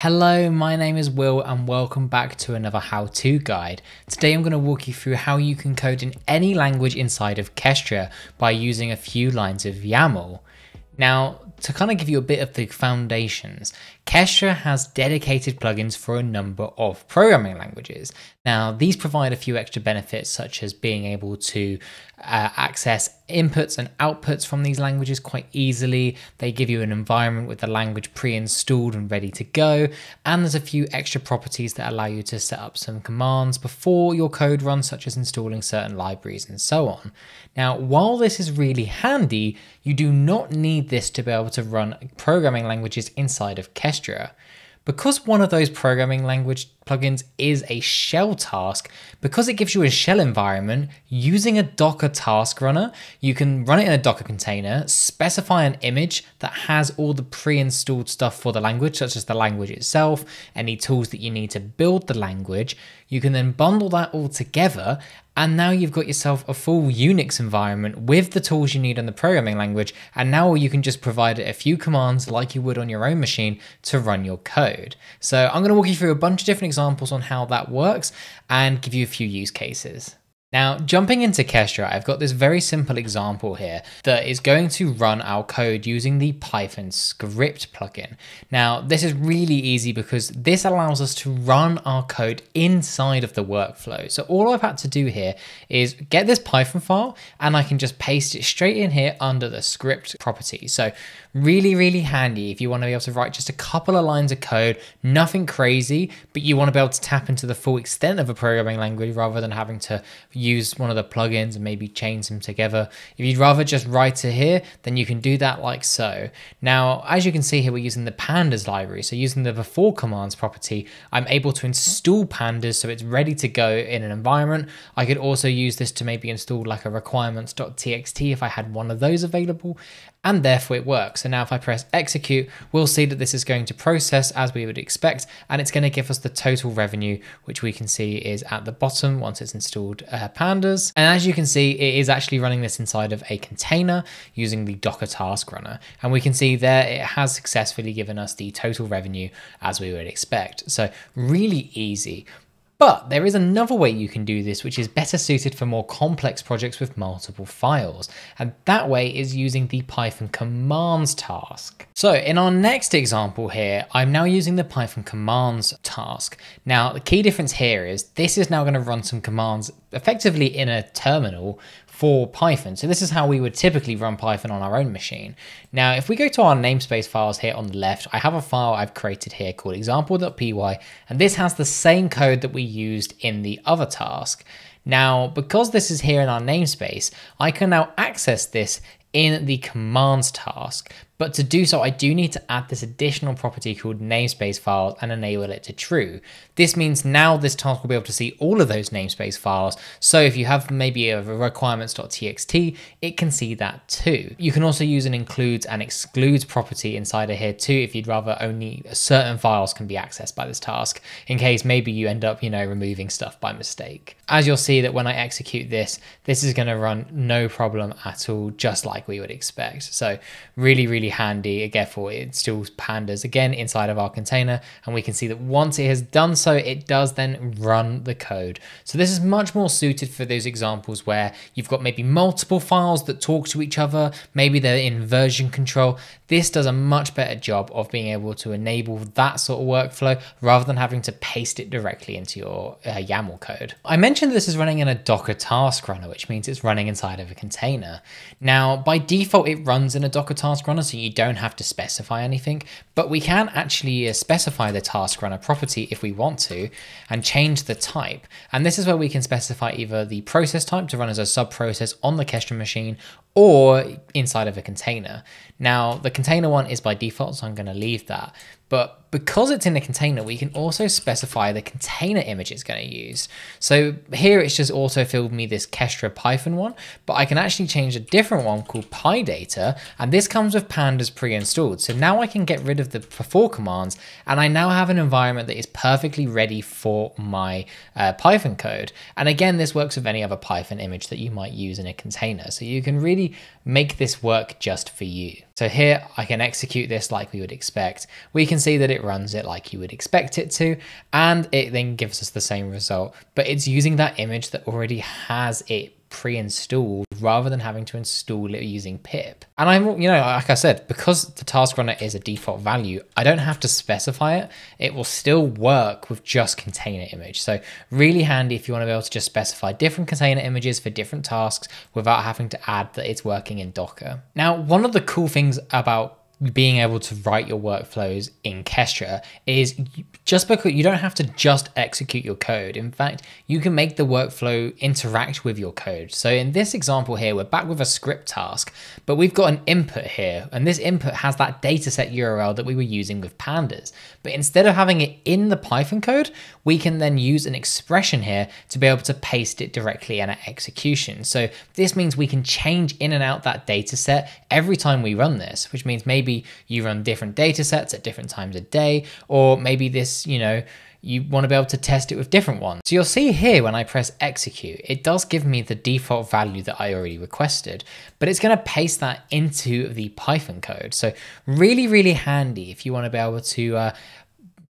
Hello, my name is Will and welcome back to another how-to guide. Today I'm going to walk you through how you can code in any language inside of Kestra by using a few lines of YAML. Now, to kind of give you a bit of the foundations, Kestra has dedicated plugins for a number of programming languages. Now, these provide a few extra benefits, such as being able to uh, access inputs and outputs from these languages quite easily. They give you an environment with the language pre installed and ready to go. And there's a few extra properties that allow you to set up some commands before your code runs, such as installing certain libraries and so on. Now, while this is really handy, you do not need this to be able to run programming languages inside of Because one of those programming language plugins is a shell task, because it gives you a shell environment, using a Docker task runner, you can run it in a Docker container, specify an image that has all the pre-installed stuff for the language, such as the language itself, any tools that you need to build the language. You can then bundle that all together and now you've got yourself a full Unix environment with the tools you need in the programming language. And now you can just provide it a few commands like you would on your own machine to run your code. So I'm going to walk you through a bunch of different examples on how that works and give you a few use cases. Now, jumping into Kestra, I've got this very simple example here that is going to run our code using the Python script plugin. Now, this is really easy because this allows us to run our code inside of the workflow. So all I've had to do here is get this Python file and I can just paste it straight in here under the script property. So really, really handy if you want to be able to write just a couple of lines of code, nothing crazy, but you want to be able to tap into the full extent of a programming language rather than having to use one of the plugins and maybe chains them together. If you'd rather just write it here, then you can do that like so. Now, as you can see here, we're using the pandas library. So using the before commands property, I'm able to install pandas so it's ready to go in an environment. I could also use this to maybe install like a requirements.txt if I had one of those available and therefore it works. So now if I press execute, we'll see that this is going to process as we would expect, and it's going to give us the total revenue, which we can see is at the bottom once it's installed uh, pandas. And as you can see, it is actually running this inside of a container using the Docker task runner. And we can see there it has successfully given us the total revenue as we would expect. So really easy. But there is another way you can do this, which is better suited for more complex projects with multiple files. And that way is using the Python commands task. So in our next example here, I'm now using the Python commands task. Now, the key difference here is this is now going to run some commands effectively in a terminal for Python. So this is how we would typically run Python on our own machine. Now, if we go to our namespace files here on the left, I have a file I've created here called example.py, and this has the same code that we used in the other task. Now, because this is here in our namespace, I can now access this in the commands task. But to do so, I do need to add this additional property called namespace files and enable it to true. This means now this task will be able to see all of those namespace files. So if you have maybe a requirements.txt, it can see that too. You can also use an includes and excludes property inside of here too, if you'd rather only certain files can be accessed by this task, in case maybe you end up, you know, removing stuff by mistake. As you'll see that when I execute this, this is gonna run no problem at all, just like we would expect. So really, really really handy. Again, for it still pandas again inside of our container. And we can see that once it has done so, it does then run the code. So this is much more suited for those examples where you've got maybe multiple files that talk to each other. Maybe they're in version control. This does a much better job of being able to enable that sort of workflow rather than having to paste it directly into your uh, YAML code. I mentioned this is running in a Docker task runner, which means it's running inside of a container. Now, by default, it runs in a Docker task runner, so you don't have to specify anything, but we can actually uh, specify the task runner property if we want to and change the type. And this is where we can specify either the process type to run as a sub process on the Kestra machine or inside of a container. Now, the container one is by default, so I'm going to leave that. But because it's in a container, we can also specify the container image it's going to use. So here it's just auto filled me this Kestra Python one, but I can actually change a different one called PyData, and this comes with pandas pre-installed. So now I can get rid of the before commands, and I now have an environment that is perfectly ready for my uh, Python code. And again, this works with any other Python image that you might use in a container. So you can really make this work just for you. So here I can execute this like we would expect. We can see that it runs it like you would expect it to, and it then gives us the same result, but it's using that image that already has it pre-installed rather than having to install it using pip. And I'm, you know, like I said, because the task runner is a default value, I don't have to specify it. It will still work with just container image. So really handy if you want to be able to just specify different container images for different tasks without having to add that it's working in Docker. Now, one of the cool things about being able to write your workflows in Kestra is just because you don't have to just execute your code. In fact, you can make the workflow interact with your code. So in this example here, we're back with a script task, but we've got an input here, and this input has that dataset URL that we were using with pandas. But instead of having it in the Python code, we can then use an expression here to be able to paste it directly in our execution. So this means we can change in and out that dataset every time we run this, which means maybe maybe you run different data sets at different times a day, or maybe this, you know, you want to be able to test it with different ones. So you'll see here when I press execute, it does give me the default value that I already requested, but it's going to paste that into the Python code. So really, really handy if you want to be able to uh,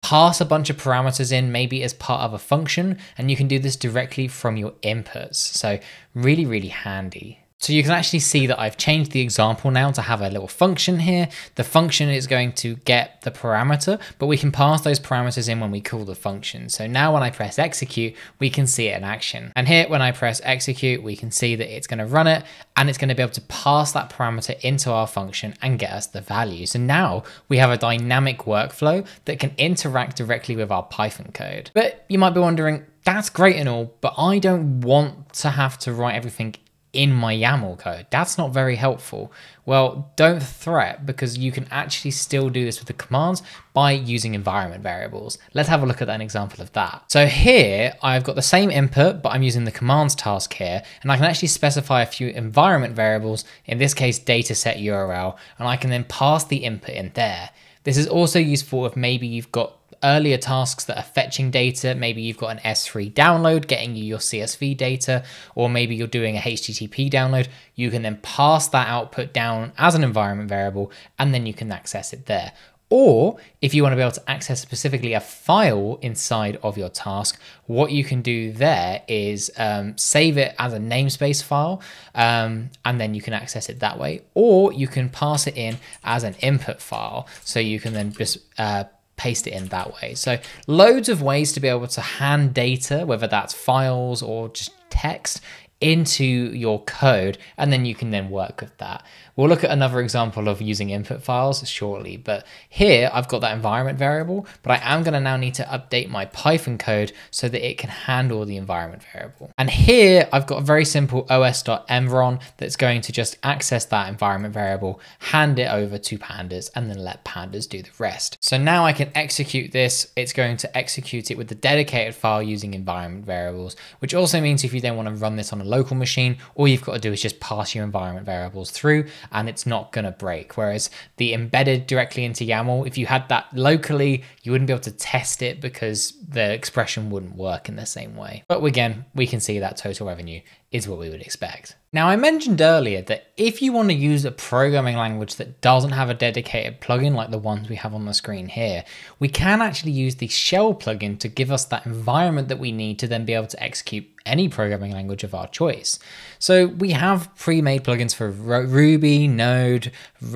pass a bunch of parameters in maybe as part of a function, and you can do this directly from your inputs. So really, really handy. So you can actually see that I've changed the example now to have a little function here. The function is going to get the parameter, but we can pass those parameters in when we call the function. So now when I press execute, we can see it in action. And here, when I press execute, we can see that it's gonna run it and it's gonna be able to pass that parameter into our function and get us the value. So now we have a dynamic workflow that can interact directly with our Python code. But you might be wondering, that's great and all, but I don't want to have to write everything in my YAML code. That's not very helpful. Well, don't threat because you can actually still do this with the commands by using environment variables. Let's have a look at an example of that. So here I've got the same input, but I'm using the commands task here, and I can actually specify a few environment variables, in this case, dataset URL, and I can then pass the input in there. This is also useful if maybe you've got earlier tasks that are fetching data. Maybe you've got an S3 download getting you your CSV data, or maybe you're doing a HTTP download. You can then pass that output down as an environment variable, and then you can access it there. Or if you want to be able to access specifically a file inside of your task, what you can do there is um, save it as a namespace file, um, and then you can access it that way. Or you can pass it in as an input file, so you can then just uh, paste it in that way. So loads of ways to be able to hand data, whether that's files or just text, into your code and then you can then work with that. We'll look at another example of using input files shortly, but here I've got that environment variable, but I am gonna now need to update my Python code so that it can handle the environment variable. And here I've got a very simple os.environ that's going to just access that environment variable, hand it over to pandas, and then let pandas do the rest. So now I can execute this. It's going to execute it with the dedicated file using environment variables, which also means if you then wanna run this on a local machine, all you've got to do is just pass your environment variables through and it's not going to break. Whereas the embedded directly into YAML, if you had that locally, you wouldn't be able to test it because the expression wouldn't work in the same way. But again, we can see that total revenue is what we would expect. Now, I mentioned earlier that if you want to use a programming language that doesn't have a dedicated plugin like the ones we have on the screen here, we can actually use the shell plugin to give us that environment that we need to then be able to execute any programming language of our choice. So we have pre-made plugins for Ruby, Node,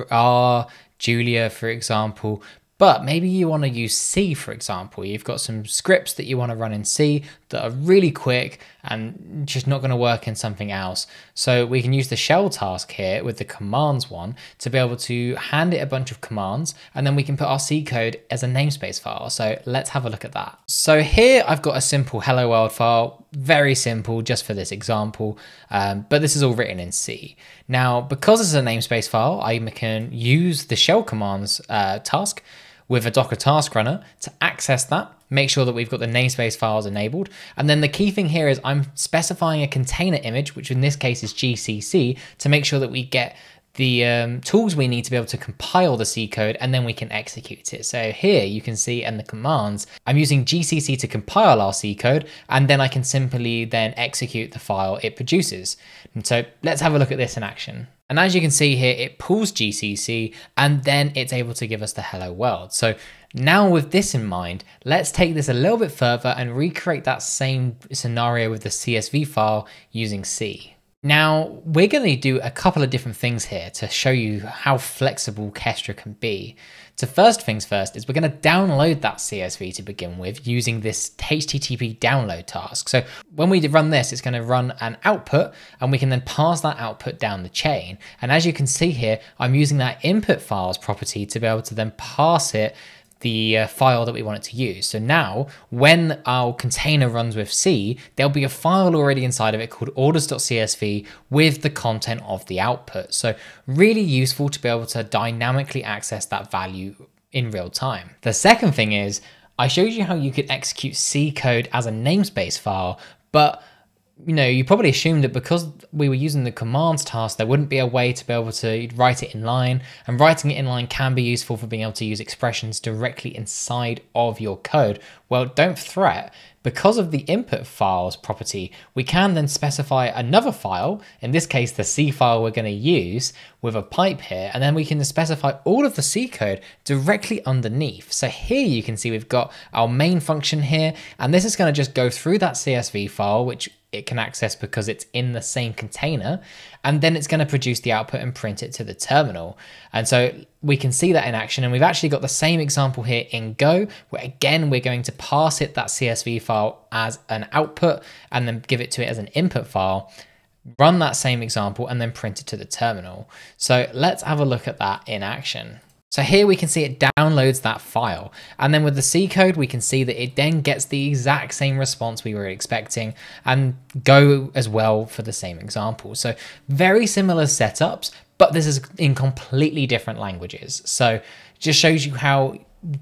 R, Julia, for example, but maybe you want to use C, for example. You've got some scripts that you want to run in C that are really quick and just not going to work in something else. So we can use the shell task here with the commands one to be able to hand it a bunch of commands and then we can put our C code as a namespace file. So let's have a look at that. So here I've got a simple hello world file, very simple just for this example, um, but this is all written in C. Now, because it's a namespace file, I can use the shell commands uh, task with a Docker task runner to access that, make sure that we've got the namespace files enabled. And then the key thing here is I'm specifying a container image, which in this case is GCC, to make sure that we get the um, tools we need to be able to compile the C code and then we can execute it. So here you can see in the commands, I'm using GCC to compile our C code and then I can simply then execute the file it produces. And so let's have a look at this in action. And as you can see here, it pulls GCC and then it's able to give us the hello world. So now with this in mind, let's take this a little bit further and recreate that same scenario with the CSV file using C. Now, we're going to do a couple of different things here to show you how flexible Kestra can be. So first things first is we're going to download that CSV to begin with using this HTTP download task. So when we run this, it's going to run an output and we can then pass that output down the chain. And as you can see here, I'm using that input files property to be able to then pass it the uh, file that we want it to use. So now when our container runs with C, there'll be a file already inside of it called orders.csv with the content of the output. So really useful to be able to dynamically access that value in real time. The second thing is I showed you how you could execute C code as a namespace file, but you know, you probably assumed that because we were using the commands task, there wouldn't be a way to be able to write it in line. And writing it in line can be useful for being able to use expressions directly inside of your code. Well, don't fret. Because of the input files property, we can then specify another file, in this case, the C file we're going to use with a pipe here, and then we can specify all of the C code directly underneath. So here you can see we've got our main function here, and this is going to just go through that CSV file, which it can access because it's in the same container and then it's going to produce the output and print it to the terminal. And so we can see that in action and we've actually got the same example here in Go where again we're going to pass it that CSV file as an output and then give it to it as an input file run that same example and then print it to the terminal. So let's have a look at that in action. So here we can see it downloads that file. And then with the C code, we can see that it then gets the exact same response we were expecting and go as well for the same example. So very similar setups, but this is in completely different languages. So just shows you how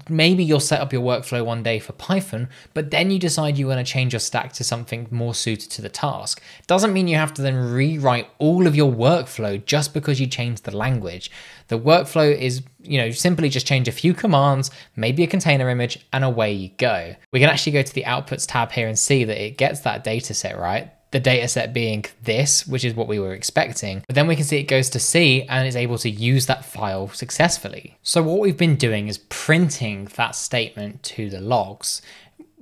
maybe you'll set up your workflow one day for Python, but then you decide you want to change your stack to something more suited to the task. Doesn't mean you have to then rewrite all of your workflow just because you changed the language. The workflow is, you know, simply just change a few commands, maybe a container image, and away you go. We can actually go to the outputs tab here and see that it gets that data set right the data set being this, which is what we were expecting. But then we can see it goes to C and is able to use that file successfully. So what we've been doing is printing that statement to the logs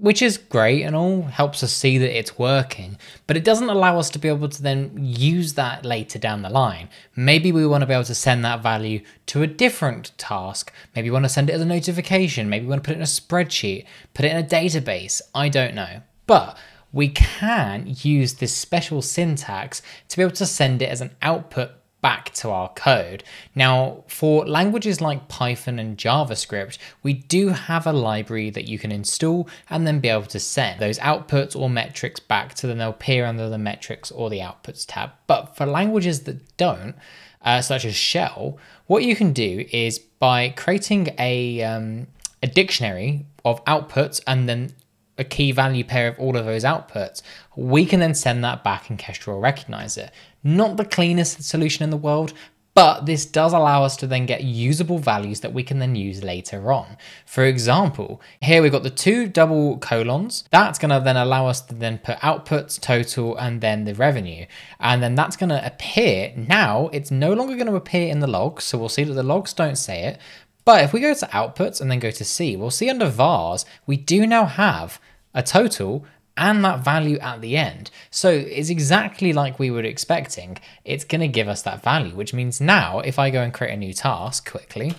which is great and all helps us see that it's working, but it doesn't allow us to be able to then use that later down the line. Maybe we want to be able to send that value to a different task. Maybe we want to send it as a notification. Maybe we want to put it in a spreadsheet, put it in a database. I don't know. But we can use this special syntax to be able to send it as an output back to our code. Now, for languages like Python and JavaScript, we do have a library that you can install and then be able to send those outputs or metrics back to them. They'll appear under the metrics or the outputs tab. But for languages that don't, uh, such as Shell, what you can do is by creating a, um, a dictionary of outputs and then a key value pair of all of those outputs, we can then send that back and Kestra will recognize it. Not the cleanest solution in the world, but this does allow us to then get usable values that we can then use later on. For example, here we've got the two double colons. That's going to then allow us to then put outputs, total, and then the revenue. And then that's going to appear. Now it's no longer going to appear in the logs. So we'll see that the logs don't say it. But if we go to outputs and then go to C, we'll see under vars, we do now have a total and that value at the end. So it's exactly like we were expecting. It's going to give us that value, which means now if I go and create a new task quickly,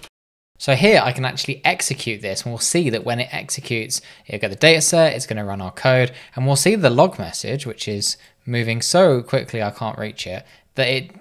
so here I can actually execute this and we'll see that when it executes, it'll get the data set, it's going to run our code, and we'll see the log message, which is moving so quickly I can't reach it, that it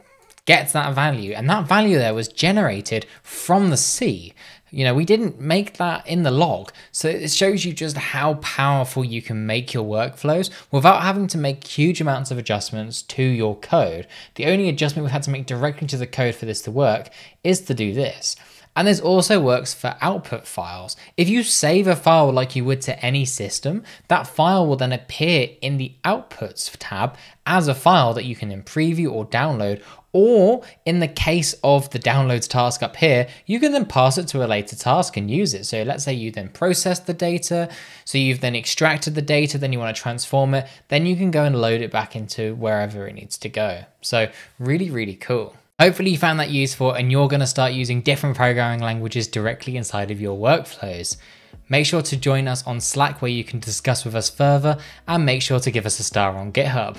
gets that value. And that value there was generated from the C. You know, we didn't make that in the log. So it shows you just how powerful you can make your workflows without having to make huge amounts of adjustments to your code. The only adjustment we've had to make directly to the code for this to work is to do this. And this also works for output files. If you save a file like you would to any system, that file will then appear in the outputs tab as a file that you can preview or download or in the case of the downloads task up here, you can then pass it to a later task and use it. So let's say you then process the data. So you've then extracted the data, then you want to transform it. Then you can go and load it back into wherever it needs to go. So really, really cool. Hopefully you found that useful and you're going to start using different programming languages directly inside of your workflows. Make sure to join us on Slack where you can discuss with us further and make sure to give us a star on GitHub.